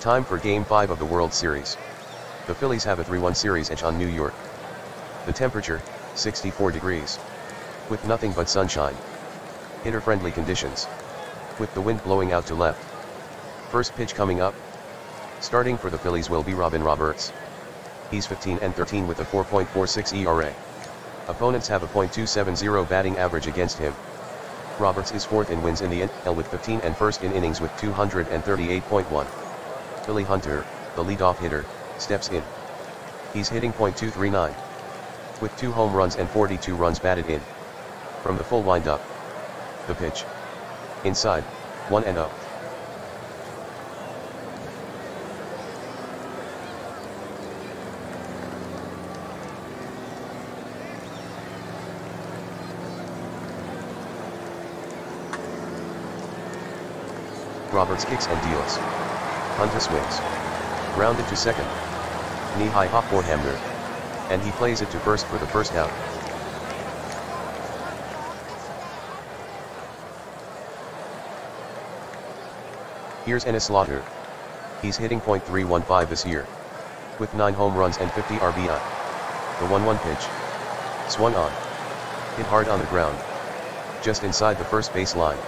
Time for Game 5 of the World Series. The Phillies have a 3-1 series edge on New York. The temperature, 64 degrees. With nothing but sunshine. Hitter-friendly conditions. With the wind blowing out to left. First pitch coming up. Starting for the Phillies will be Robin Roberts. He's 15 and 13 with a 4.46 ERA. Opponents have a .270 batting average against him. Roberts is fourth in wins in the NL with 15 and first in innings with 238.1. Billy Hunter, the leadoff hitter, steps in. He's hitting .239. With two home runs and 42 runs batted in. From the full windup. The pitch. Inside, 1 and 0. Roberts kicks and deals. Hunter swings. Grounded to second. Knee-high hop Hamner. And he plays it to first for the first out. Here's Enos Slaughter. He's hitting .315 this year. With 9 home runs and 50 RBI. The 1-1 pitch. Swung on. Hit hard on the ground. Just inside the first base line.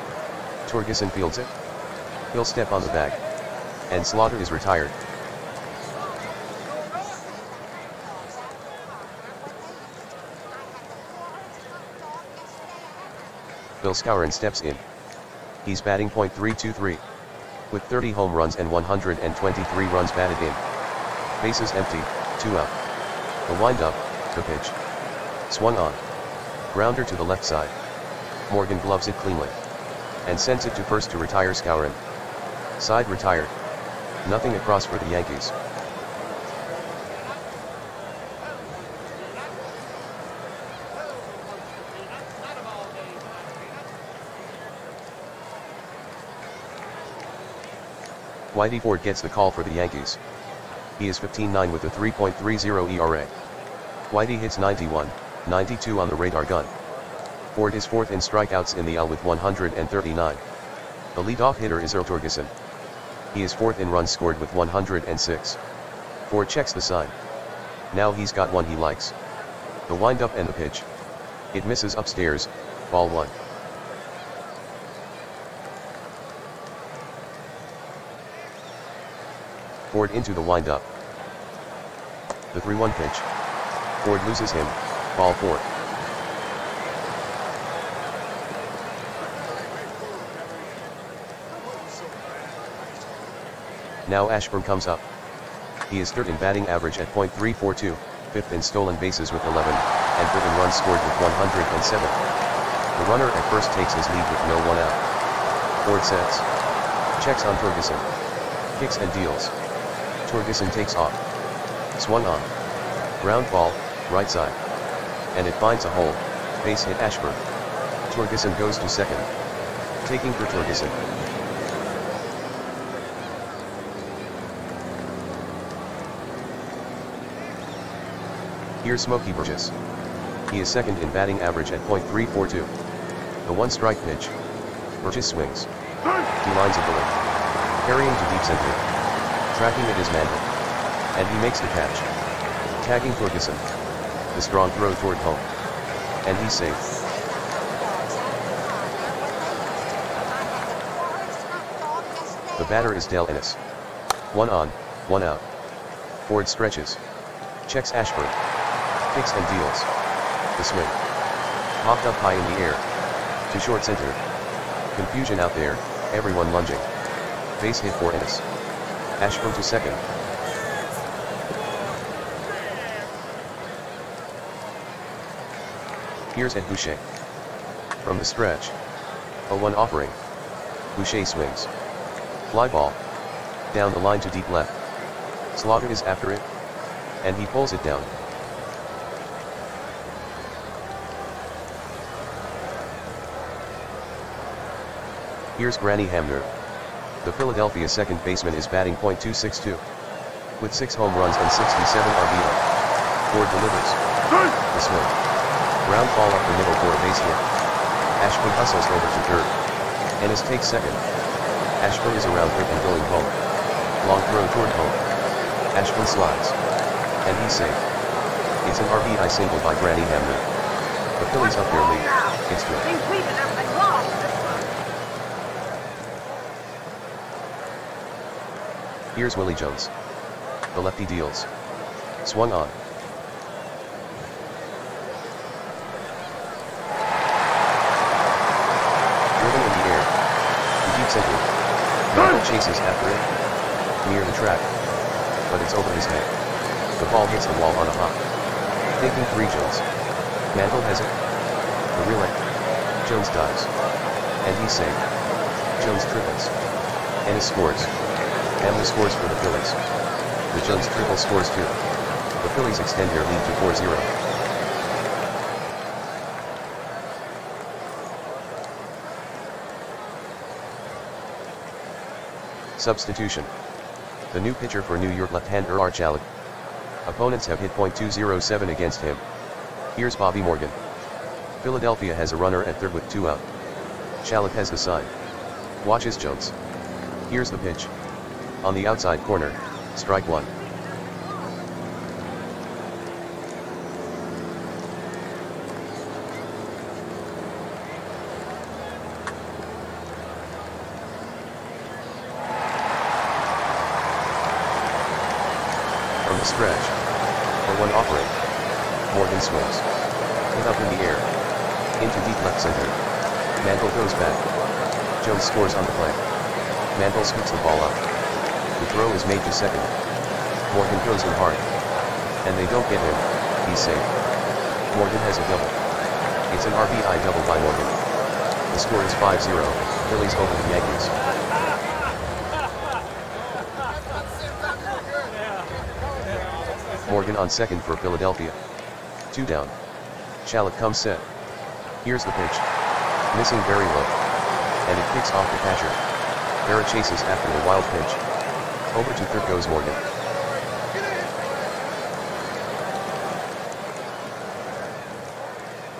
Torgeson fields it. He'll step on the bag. And Slaughter is retired. Bill Skowron steps in. He's batting .323. With 30 home runs and 123 runs batted in. Bases empty, 2 out. The windup, the pitch. Swung on. Grounder to the left side. Morgan gloves it cleanly. And sends it to first to retire Skowron. Side retired. Nothing across for the Yankees. Whitey Ford gets the call for the Yankees. He is 15-9 with a 3.30 ERA. Whitey hits 91, 92 on the radar gun. Ford is fourth in strikeouts in the L with 139. The leadoff hitter is Earl Torgeson. He is fourth in runs scored with 106. Ford checks the sign. Now he's got one he likes. The windup and the pitch. It misses upstairs, ball one. Ford into the windup. The 3-1 pitch. Ford loses him, ball four. Now Ashburn comes up. He is third in batting average at .342, fifth in stolen bases with 11, and third in runs scored with 107. The runner at first takes his lead with no one out. Ford sets. Checks on Torgeson. Kicks and deals. Torgeson takes off. Swung on. Ground ball, right side. And it finds a hole, base hit Ashburn. Torgeson goes to second. Taking for Torgeson. Here's Smokey Burgess. He is second in batting average at .342. The one strike pitch. Burgess swings. He lines a below. Carrying to deep center. Tracking it is Mantle. And he makes the catch. Tagging Ferguson. The strong throw toward home. And he's safe. The batter is Del Ennis. One on, one out. Ford stretches. Checks Ashburn. Kicks and deals. The swing. Popped up high in the air. To short center. Confusion out there, everyone lunging. Base hit for Ennis. Ashburn to second. Here's Ed Boucher. From the stretch. A 1 offering. Boucher swings. Fly ball. Down the line to deep left. Slaughter is after it. And he pulls it down. Here's Granny Hamner. The Philadelphia second baseman is batting .262. With 6 home runs and 67 RBI. Ford delivers. The swing. Ground ball up the middle for a base hit. Ashburn hustles over to third. Ennis takes second. Ashburn is around third and going home. Long throw toward home. Ashburn slides. And he's safe. It's an RBI single by Granny Hamner. The Phillies up their lead. It's good. Here's Willie Jones. The lefty deals. Swung on. Driven in the air. The deep center. Mantle chases after it. Near the track. But it's over his head. The ball hits the wall on a hop. Taking three Jones. Mantle has it. The relay. Jones dives. And he's safe. Jones triples. Ennis scores. Hamner scores for the Phillies. The Jones triple scores too. The Phillies extend their lead to 4-0. Substitution. The new pitcher for New York left-hander Art Schallock. Opponents have hit .207 against him. Here's Bobby Morgan. Philadelphia has a runner at third with two out. Schallock has the sign. Watches Jones. Here's the pitch. On the outside corner, strike one. From the stretch. For one offering. Morgan swings. Hit up in the air. Into deep left center. Mantle goes back. Jones scores on the play. Mantle scoops the ball up. The throw is made to second. Morgan goes in hard. And they don't get him, he's safe. Morgan has a double. It's an RBI double by Morgan. The score is 5-0, Phillies over the Yankees. Morgan on second for Philadelphia. Two down. Schallock comes set. Here's the pitch. Missing very low. And it kicks off the catcher. Berra chases after a wild pitch. Over to third goes Morgan.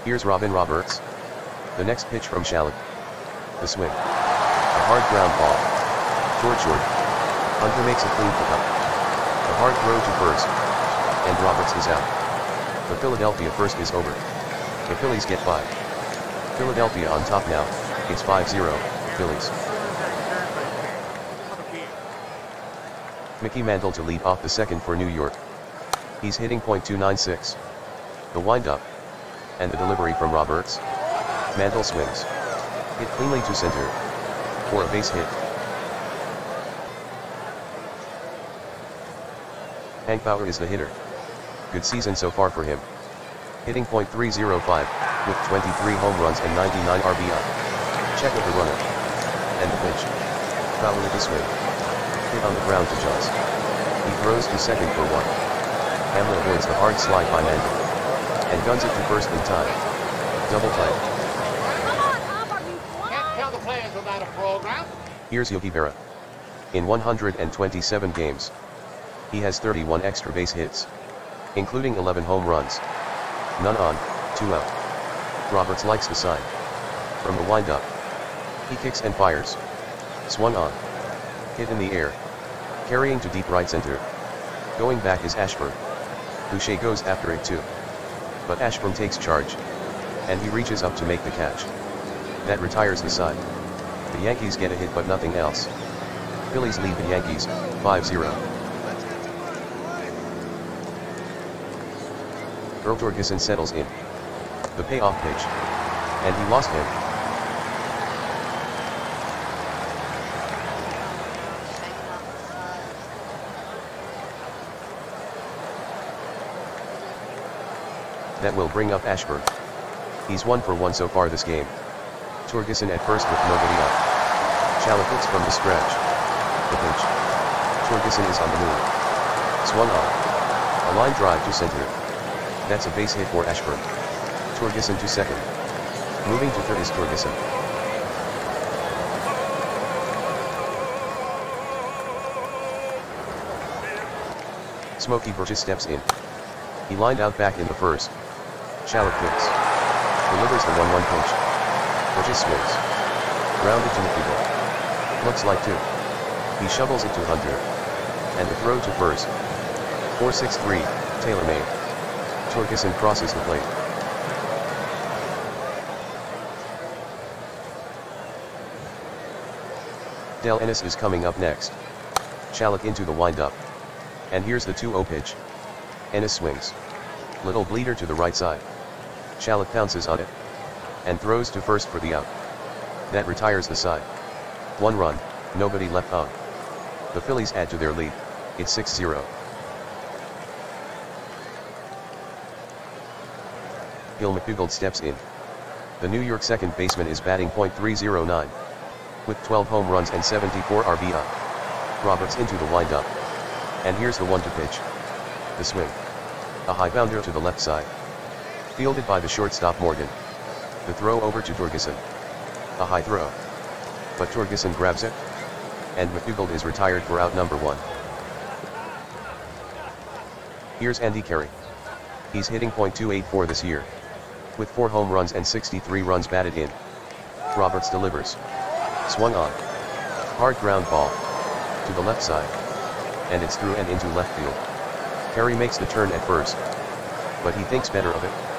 Here's Robin Roberts. The next pitch from Schallock. The swing. A hard ground ball. Short short. Hunter makes a clean pickup. A hard throw to first. And Roberts is out. The Philadelphia first is over. The Phillies get five. Philadelphia on top now, it's 5-0, Phillies. Mickey Mantle to lead off the second for New York. He's hitting .296. The windup. And the delivery from Roberts. Mantle swings. Hit cleanly to center. For a base hit. Hank Bauer is the hitter. Good season so far for him. Hitting .305, with 23 home runs and 99 RBI. Check of the runner. And the pitch. Bauer with a swing. Hit on the ground to Jones. He throws to second for one. Hamner avoids the hard slide by Mantle. And guns it to first in time. Double play. Can't tell the players without a program. Here's Yogi Berra. In 127 games, he has 31 extra base hits, including 11 home runs. None on, two out. Roberts likes the sign. From the windup, he kicks and fires. Swung on. Hit in the air. Carrying to deep right center. Going back is Ashburn. Boucher goes after it too. But Ashburn takes charge. And he reaches up to make the catch. That retires the side. The Yankees get a hit but nothing else. Phillies lead the Yankees, 5-0. Earl settles in. The payoff pitch. And he lost him. That will bring up Ashburn. He's one for one so far this game. Torgeson at first with nobody up. Hits from the stretch. The pitch. Torgeson is on the move. Swung on. A line drive to center. That's a base hit for Ashburn. Torgeson to second. Moving to third is Torgeson. Smokey Burgess steps in. He lined out back in the first. Schallock hits. Delivers the 1-1 pitch. Burgess swings. Grounded to McDougald. Looks like two. He shovels it to Hunter. And the throw to first. 4-6-3, Taylor made. Torgeson crosses the plate. Del Ennis is coming up next. Schallock into the windup. And here's the 2-0 pitch. Ennis swings. Little bleeder to the right side. Schallock pounces on it. And throws to first for the out. That retires the side. One run, nobody left on. The Phillies add to their lead. It's 6-0. Gil McDougald steps in. The New York second baseman is batting .309. With 12 home runs and 74 RBI. Roberts into the windup. And here's the one to pitch. The swing. A high bounder to the left side. Fielded by the shortstop Morgan. The throw over to Torgeson. A high throw. But Torgeson grabs it. And McDougald is retired for out number one. Here's Andy Carey. He's hitting .284 this year. With 4 home runs and 63 runs batted in. Roberts delivers. Swung on. Hard ground ball. To the left side. And it's through and into left field. Carey makes the turn at first. But he thinks better of it.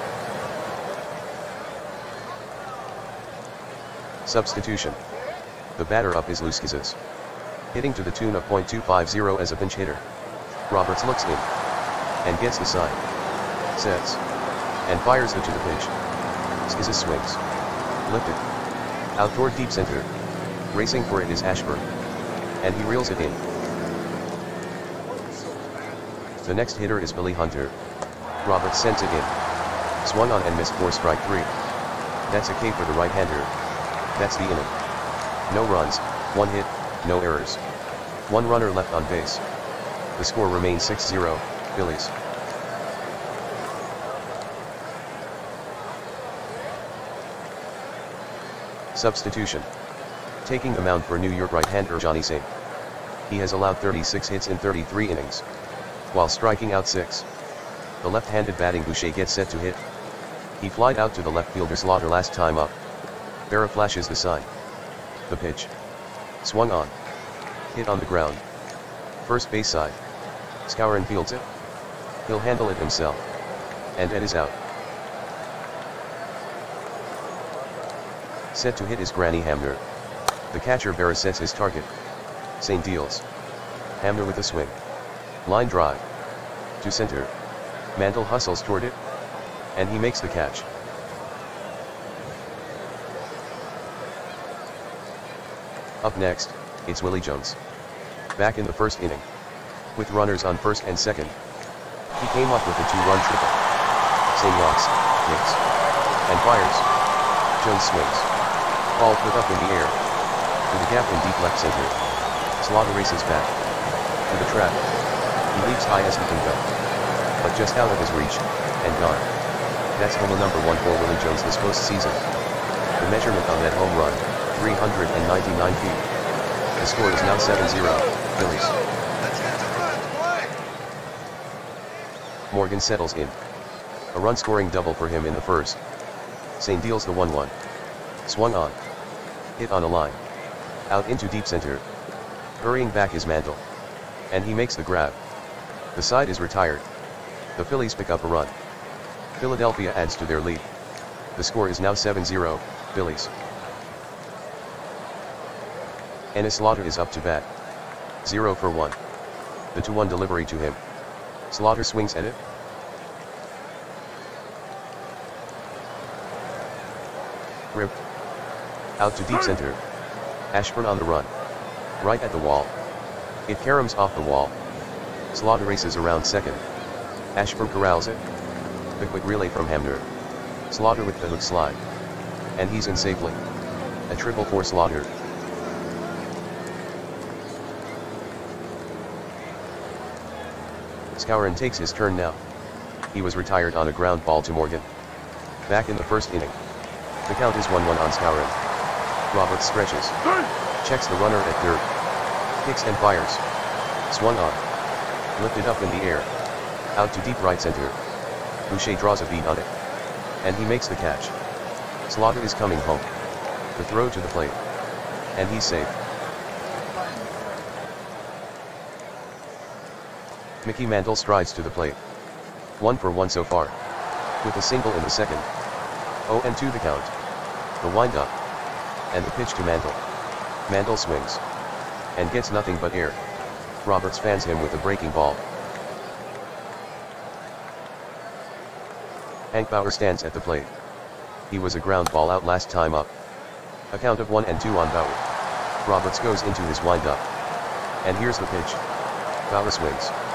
Substitution. The batter up is Lou Skizas. Hitting to the tune of .250 as a pinch hitter. Roberts looks in. And gets the sign. Sets. And fires it to the pitch. Skizas swings. Lifted. Out toward deep center. Racing for it is Ashburn. And he reels it in. The next hitter is Billy Hunter. Roberts sends it in. Swung on and missed for strike three. That's a K for the right-hander. That's the inning. No runs, one hit, no errors. One runner left on base. The score remains 6-0, Phillies. Substitution. Taking the mound for New York right-hander Johnny Sain. He has allowed 36 hits in 33 innings. While striking out 6. The left-handed batting Boucher gets set to hit. He flied out to the left fielder Slaughter last time up. Berra flashes the sign. The pitch. Swung on. Hit on the ground. First base side. Skowron fields it. He'll handle it himself. And it is out. Set to hit is Granny Hamner. The catcher Berra sets his target. Sain deals. Hamner with a swing. Line drive. To center. Mantle hustles toward it. And he makes the catch. Up next, it's Willie Jones. Back in the first inning. With runners on first and second. He came up with a two-run triple. Sain walks, hits, and fires. Jones swings. Ball put up in the air. To the gap in deep left center. Slaughter races back. To the trap. He leaps high as he can go. But just out of his reach, and gone. That's home number one for Willie Jones this postseason. The measurement on that home run, 399 feet. The score is now 7-0, Phillies. Morgan settles in. A run-scoring double for him in the first. Sain deals the 1-1. Swung on. Hit on a line. Out into deep center. Hurrying back is Mantle. And he makes the grab. The side is retired. The Phillies pick up a run. Philadelphia adds to their lead. The score is now 7-0, Phillies. Enos Slaughter is up to bat. 0 for 1. The 2-1 delivery to him. Slaughter swings at it. Ripped. Out to deep center. Ashburn on the run. Right at the wall. It caroms off the wall. Slaughter races around second. Ashburn corrals it. The quick relay from Hamner. Slaughter with the hook slide. And he's in safely. A triple for Slaughter. Skowron takes his turn now. He was retired on a ground ball to Morgan. Back in the first inning. The count is 1-1 on Skowron. Roberts stretches. Checks the runner at third. Kicks and fires. Swung on. Lifted up in the air. Out to deep right center. Boucher draws a beat on it. And he makes the catch. Slaughter is coming home. The throw to the plate. And he's safe. Mickey Mantle strides to the plate. One for one so far. With a single in the second. Oh and 2 the count. The windup. And the pitch to Mantle. Mantle swings. And gets nothing but air. Roberts fans him with a breaking ball. Hank Bauer stands at the plate. He was a ground ball out last time up. A count of 1 and 2 on Bauer. Roberts goes into his windup. And here's the pitch. Bauer swings.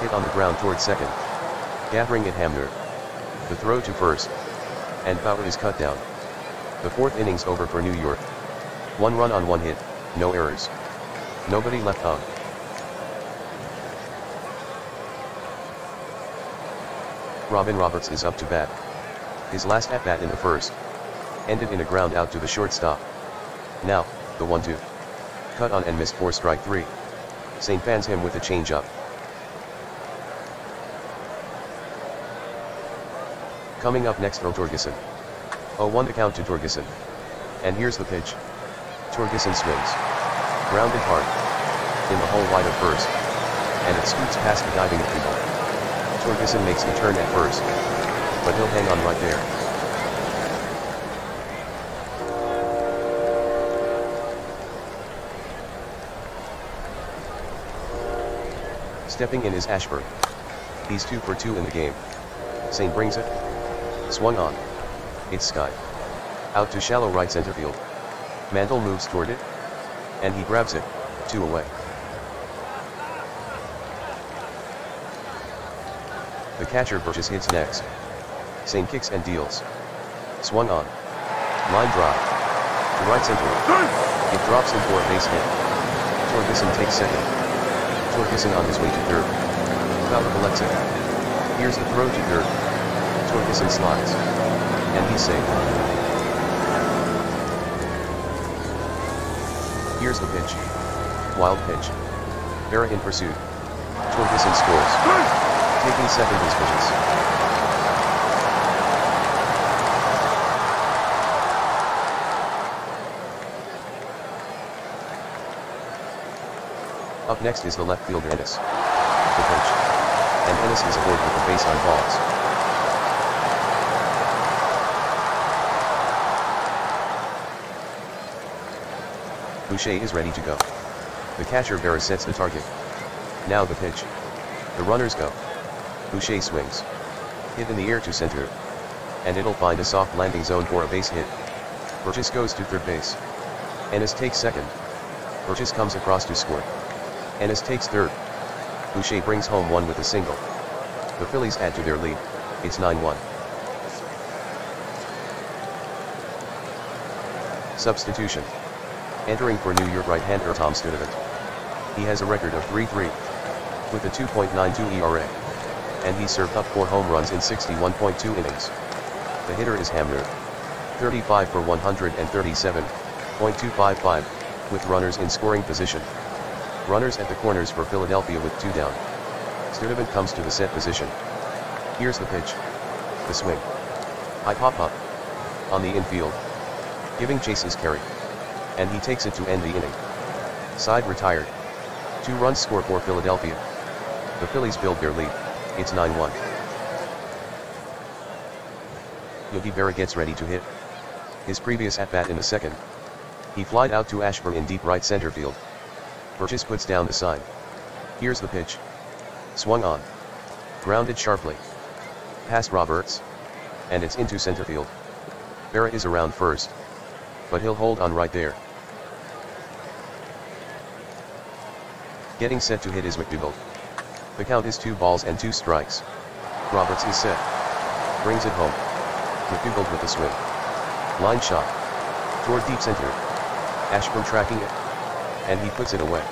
Hit on the ground towards second. Gathering at Hamner. The throw to first. And Bauer is cut down. The fourth innings over for New York. One run on one hit, no errors. Nobody left on. Robin Roberts is up to bat. His last at-bat in the first. Ended in a ground out to the shortstop. Now, the 1-2. Cut on and missed for strike 3. Sain fans him with a changeup. Coming up next Ro Torgeson. 0-1 the count to Torgeson. And here's the pitch. Torgeson swings. Grounded hard. In the hole wide of first. And it scoots past the diving people. Torgeson makes the turn at first. But he'll hang on right there. Stepping in is Ashburn. He's 2 for 2 in the game. Sain brings it. Swung on. It's Sky. Out to shallow right center field. Mantle moves toward it. And he grabs it, two away. The catcher Burgess hits next. Sain kicks and deals. Swung on. Line drive. To right center. It drops for a base hit. Torgeson takes second. Torgeson on his way to third. Fowler collects it. Here's the throw to third. Torgeson slides. And he's safe. Here's the pitch. Wild pitch. Berra in pursuit. Torgeson scores. Taking second is Burgess. Up next is the left fielder Ennis. The pitch. And Ennis is aboard with the base on balls. Boucher is ready to go. The catcher Berra sets the target. Now the pitch. The runners go. Boucher swings. Hit in the air to center. And it'll find a soft landing zone for a base hit. Burgess goes to third base. Ennis takes second. Burgess comes across to score. Ennis takes third. Boucher brings home one with a single. The Phillies add to their lead. It's 9-1. Substitution. Entering for New York right-hander Tom Sturdivant. He has a record of 3-3. With a 2.92 ERA. And he served up 4 home runs in 61.2 innings. The hitter is Hamner. 35 for 137.255, with runners in scoring position. Runners at the corners for Philadelphia with 2 down. Sturdivant comes to the set position. Here's the pitch. The swing. I pop up. On the infield. Giving chase chases Carey and he takes it to end the inning. Side retired. Two runs score for Philadelphia. The Phillies build their lead, it's 9-1. Yogi Berra gets ready to hit. His previous at-bat in the second. He flied out to Ashburn in deep right center field. Burgess puts down the sign. Here's the pitch. Swung on. Grounded sharply. Past Roberts. And it's into center field. Berra is around first but he'll hold on right there. Getting set to hit is McDougald. The count is two balls and two strikes. Roberts is set. Brings it home. McDougald with the swing. Line shot. Toward deep center. Ashburn tracking it. And he puts it away.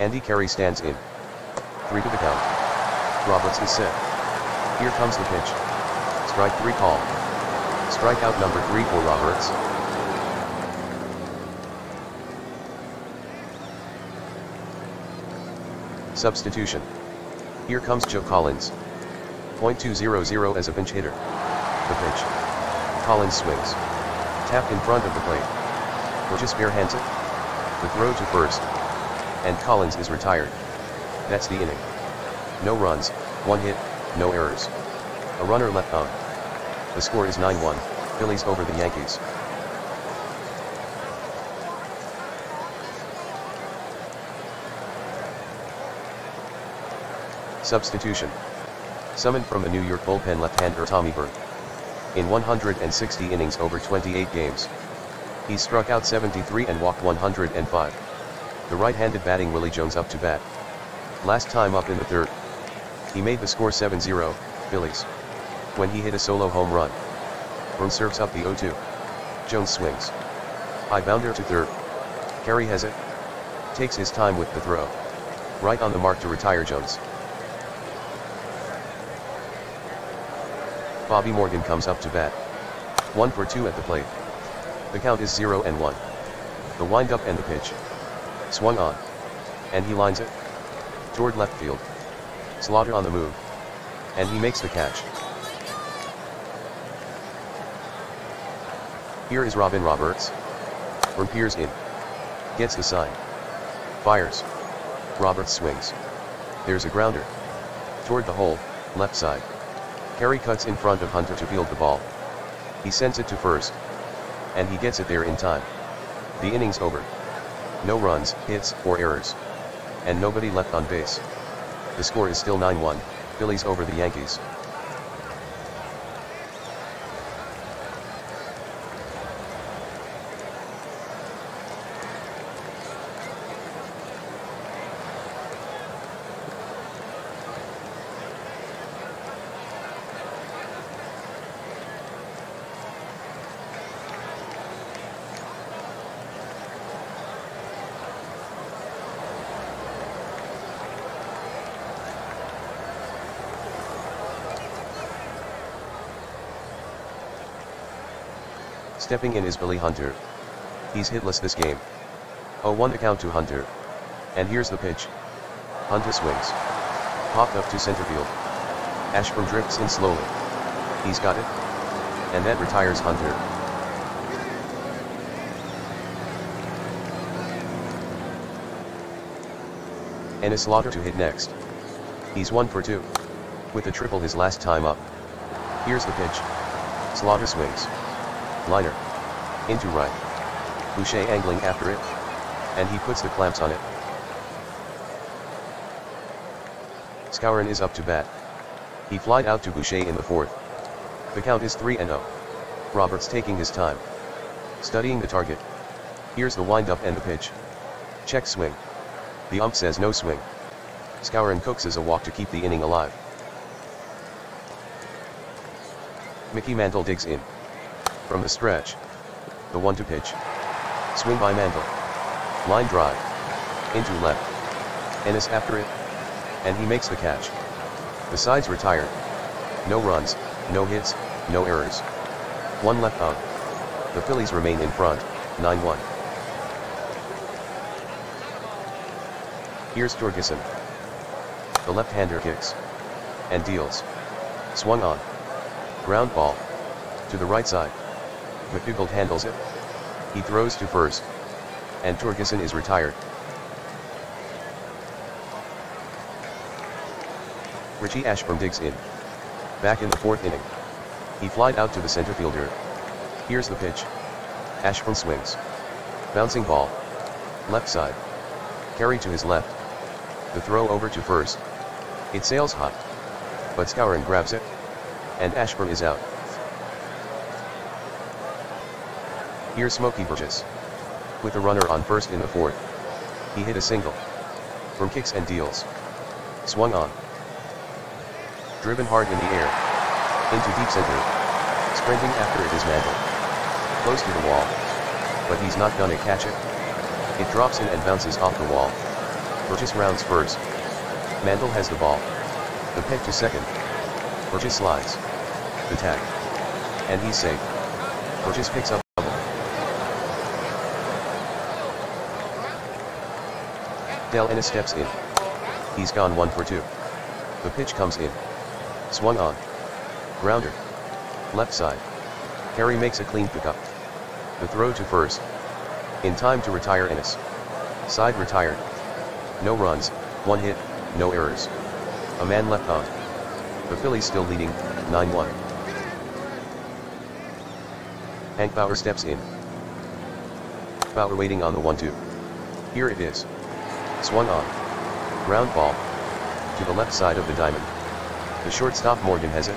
Andy Carey stands in. Three to the count. Roberts is set. Here comes the pitch. Strike 3 call. Strikeout number 3 for Roberts. Substitution. Here comes Joe Collins. .200 as a pinch hitter. The pitch. Collins swings. Tapped in front of the plate. Burgess barehands it. The throw to first. and Collins is retired. That's the inning. No runs, one hit, no errors. A runner left on. The score is 9-1, Phillies over the Yankees. Substitution. Summoned from the New York bullpen left-hander Tommy Byrne. In 160 innings over 28 games. He struck out 73 and walked 105. The right-handed batting Willie Jones up to bat. Last time up in the third. He made the score 7-0, Phillies. When he hit a solo home run. Byrne serves up the 0-2. Jones swings. High bounder to third. Carey has it. Takes his time with the throw. Right on the mark to retire Jones. Bobby Morgan comes up to bat. 1 for 2 at the plate. The count is 0 and 1. The windup and the pitch. Swung on. And he lines it. Toward left field. Slaughter on the move. And he makes the catch. Here is Robin Roberts. From peers in. Gets the sign. Fires. Roberts swings. There's a grounder. Toward the hole, left side. Carey cuts in front of Hunter to field the ball. He sends it to first. And he gets it there in time. The inning's over. No runs, hits, or errors. And nobody left on base. The score is still 9-1, Phillies over the Yankees. Stepping in is Billy Hunter. He's hitless this game. 0-1 account to Hunter. And here's the pitch. Hunter swings. Popped up to center field. Ashburn drifts in slowly. He's got it. And that retires Hunter. Enos Slaughter to hit next. He's 1 for 2. With a triple his last time up. Here's the pitch. Slaughter swings. Liner. Into right. Boucher angling after it. And he puts the clamps on it. Skowron is up to bat. He flied out to Boucher in the fourth. The count is 3 and 0. Roberts taking his time. Studying the target. Here's the windup and the pitch. Check swing. The ump says no swing. Skowron coaxes a walk to keep the inning alive. Mickey Mantle digs in. From the stretch. The one to pitch. Swing by Mantle. Line drive. Into left. Ennis after it. And he makes the catch. The side's retired. No runs, no hits, no errors. One left on. The Phillies remain in front, 9-1. Here's Torgeson. The left-hander kicks. And deals. Swung on. Ground ball. To the right side. McDougald handles it. He throws to first. And Torgeson is retired. Richie Ashburn digs in. Back in the fourth inning. He flied out to the center fielder. Here's the pitch. Ashburn swings. Bouncing ball. Left side. Carey to his left. The throw over to first. It sails hot. But Skowron grabs it. And Ashburn is out. Here's Smokey Burgess. With a runner on first in the fourth. He hit a single. From kicks and deals. Swung on. Driven hard in the air. Into deep center. Sprinting after it is Mantle. Close to the wall. But he's not gonna catch it. It drops in and bounces off the wall. Burgess rounds first. Mantle has the ball. The peg to second. Burgess slides. The tag. And he's safe. Burgess picks up Del Ennis steps in. He's gone one for two. The pitch comes in. Swung on. Grounder. Left side. Carey makes a clean pickup. The throw to first. In time to retire Ennis. Side retired. No runs, one hit, no errors. A man left on. The Phillies still leading, 9-1. Hank Bauer steps in. Bauer waiting on the 1-2. Here it is. Swung on. Ground ball. To the left side of the diamond. The shortstop Morgan has it.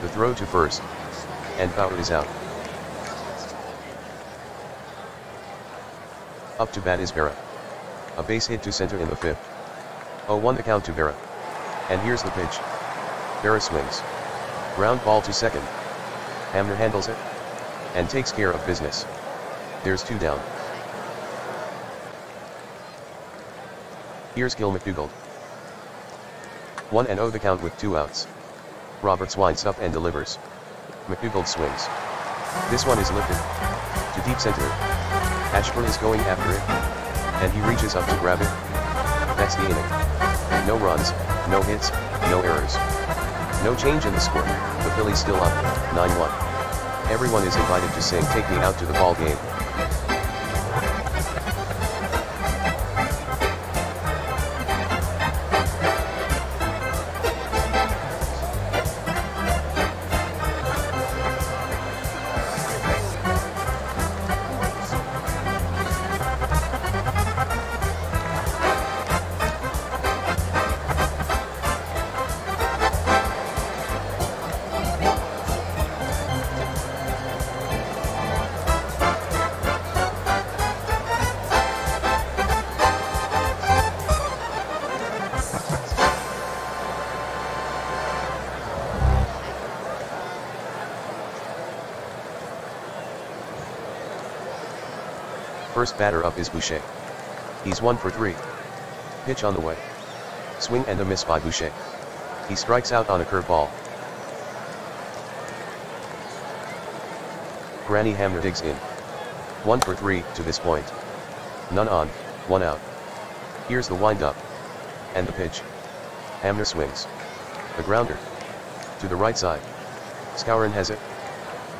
The throw to first. And Bauer is out. Up to bat is Berra. A base hit to center in the fifth. 0-1 the count to Berra. And here's the pitch. Berra swings. Ground ball to second. Hamner handles it. And takes care of business. There's two down. Here's Gil McDougald. 1 and 0 the count with two outs. Roberts winds up and delivers. McDougald swings. This one is lifted. To deep center. Ashburn is going after it. And he reaches up to grab it. That's the inning. No runs, no hits, no errors. No change in the score, the Phillies still up, 9-1. Everyone is invited to sing Take Me Out to the Ball Game. First batter up is Boucher. He's one for three. Pitch on the way. Swing and a miss by Boucher. He strikes out on a curveball. Granny Hamner digs in. One for three to this point. None on, one out. Here's the windup. And the pitch. Hamner swings. The grounder. To the right side. Skowron has it.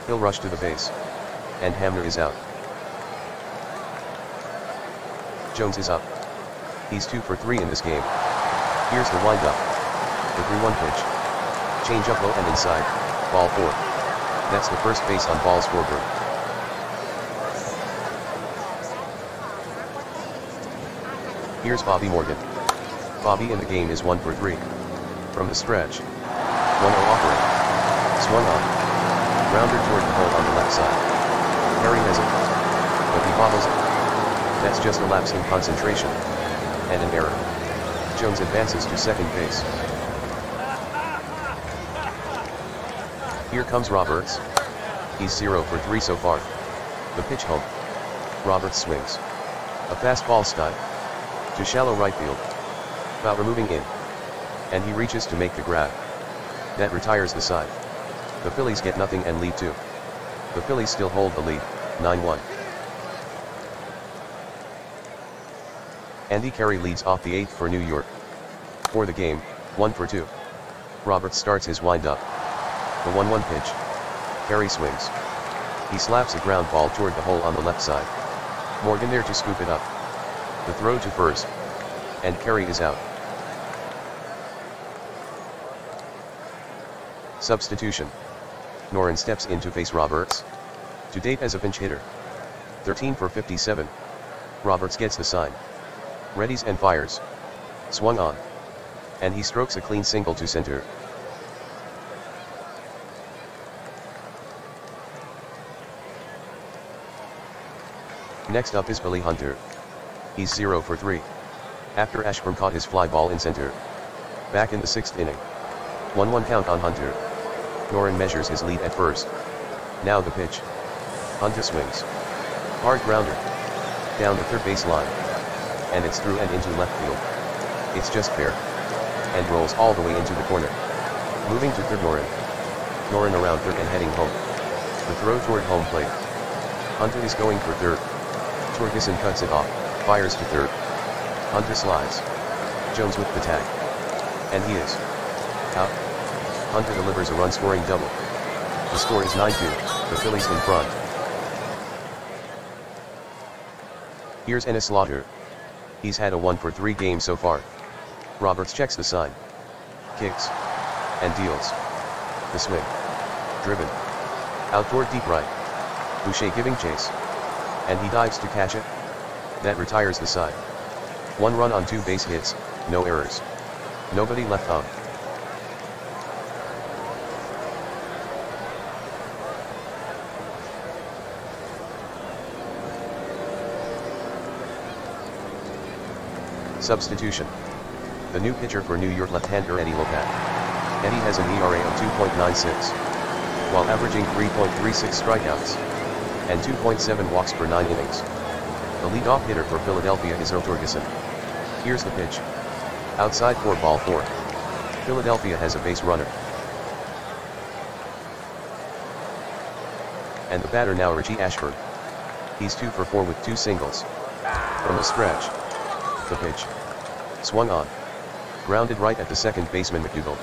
He'll rush to the base. And Hamner is out. Jones is up. He's 2 for 3 in this game. Here's the windup. The 3-1 pitch. Change up low and inside. Ball 4. That's the first base on ball scoreboard. Here's Bobby Morgan. Bobby in the game is 1 for 3. From the stretch. 1-0 offering. Swung on. Grounder toward the hole on the left side. Harry has it. But he bobbles it. That's just a lapse in concentration. And an error. Jones advances to second base. Here comes Roberts. He's 0 for 3 so far. The pitch home. Roberts swings. A fastball style. To shallow right field. Bauer moving in. And he reaches to make the grab. That retires the side. The Phillies get nothing and lead 2. The Phillies still hold the lead, 9-1. Andy Carey leads off the 8th for New York. For the game, 1 for 2. Roberts starts his windup. The 1-1 pitch. Carey swings. He slaps a ground ball toward the hole on the left side. Morgan there to scoop it up. The throw to first. And Carey is out. Substitution. Noren steps in to face Roberts. To date as a pinch hitter. 13 for 57. Roberts gets the sign. Readies and fires. Swung on. And he strokes a clean single to center. Next up is Billy Hunter. He's 0 for 3. After Ashburn caught his fly ball in center. Back in the 6th inning. 1-1 count on Hunter. Noren measures his lead at first. Now the pitch. Hunter swings. Hard grounder. Down the third base line. And it's through and into left field. It's just fair. And rolls all the way into the corner. Moving to third Noren. Noren around third and heading home. The throw toward home plate. Hunter is going for third. Torgeson cuts it off, fires to third. Hunter slides. Jones with the tag. And he is out. Hunter delivers a run-scoring double. The score is 9-2, the Phillies in front. Here's Enos Slaughter. He's had a 1 for 3 game so far. Roberts checks the sign. Kicks. And deals. The swing. Driven. Outdoor deep right. Boucher giving chase. And he dives to catch it. That retires the side. One run on two base hits, no errors. Nobody left on. Substitution. The new pitcher for New York left-hander Eddie Lopat. Eddie has an ERA of 2.96, while averaging 3.36 strikeouts and 2.7 walks per 9 innings. The leadoff hitter for Philadelphia is O. Torgeson. Here's the pitch. Outside for ball 4. Philadelphia has a base runner. And the batter now Richie Ashburn. He's 2 for 4 with two singles. From the stretch. The pitch. Swung on. Grounded right at the second baseman McDougald.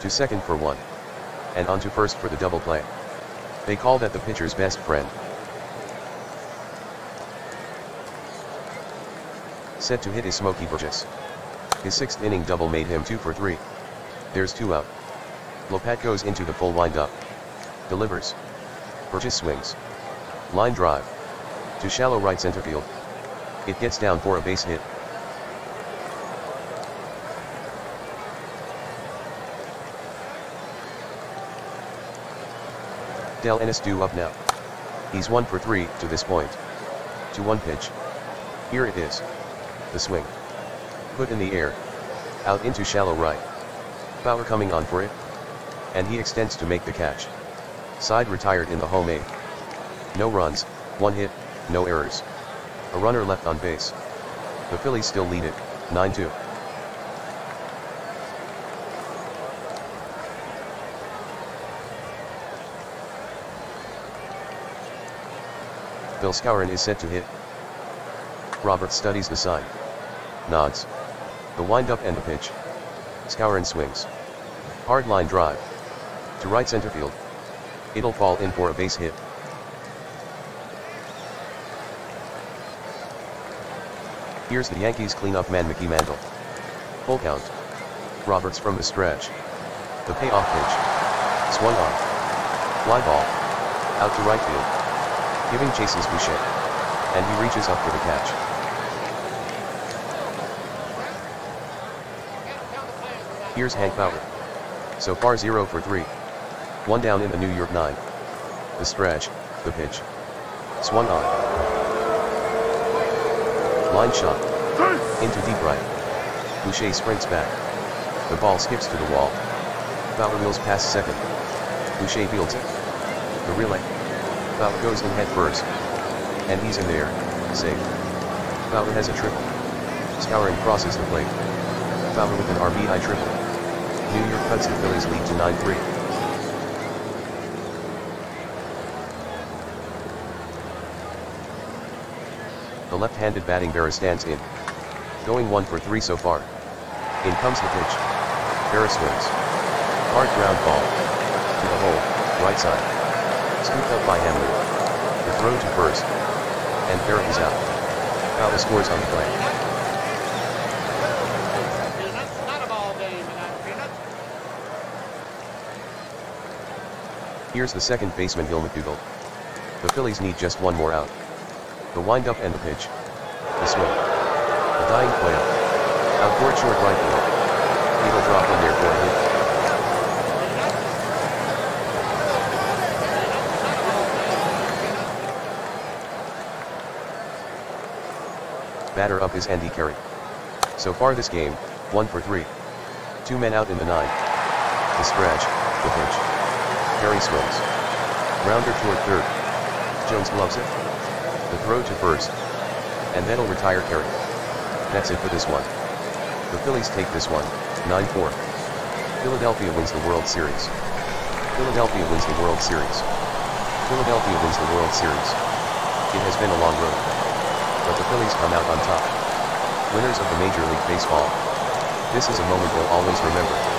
To second for one. And on to first for the double play. They call that the pitcher's best friend. Set to hit is Smoky Burgess. His sixth inning double made him 2 for 3. There's 2 out. Lopat goes into the full windup. Delivers. Burgess swings. Line drive. To shallow right center field. It gets down for a base hit. Del Ennis due up now. He's 1 for 3 to this point. To one pitch. Here it is. The swing. Put in the air. Out into shallow right. Bauer coming on for it. And he extends to make the catch. Side retired in the home eighth. No runs, one hit, no errors. A runner left on base. The Phillies still lead it, 9-2. Bill Skowron is set to hit. Robert studies the sign. Nods. The windup and the pitch. Skowron swings. Hard line drive. To right center field. It'll fall in for a base hit. Here's the Yankees cleanup man Mickey Mantle. Full count. Roberts from the stretch. The payoff pitch. Swung on. Fly ball. Out to right field. Giving chases Boucher. And he reaches up for the catch. Here's Hank Bauer. So far 0 for 3. One down in the New York 9. The stretch, the pitch. Swung on. Line shot. Into deep right. Boucher sprints back. The ball skips to the wall. Bauer wheels past second. Boucher fields it. The relay. Bauer goes in head first. And he's in there, safe. Bauer has a triple. Skowron crosses the plate. Bauer with an RBI triple. New York cuts the Phillies lead to 9-3. The left-handed batting Berra stands in. Going 1 for 3 so far. In comes the pitch. Berra swings. Hard ground ball. To the hole, right side. Scooped up by Hamner. The throw to first. And Berra is out. Bauer scores on the play. Here's the second baseman Gil McDougald. The Phillies need just one more out. The windup and the pitch. The swing. The dying play up. Outboard short right field. It'll drop in there for a hit. Batter up is Andy Carey. So far this game, 1 for 3. Two men out in the ninth. The stretch, the pitch. Carey swings. Rounder toward third. Jones gloves it. The throw to first. And that'll retire Carey. That's it for this one. The Phillies take this one, 9-4. Philadelphia wins the World Series. Philadelphia wins the World Series. Philadelphia wins the World Series. It has been a long road. But the Phillies come out on top. Winners of the Major League Baseball. This is a moment we'll always remember.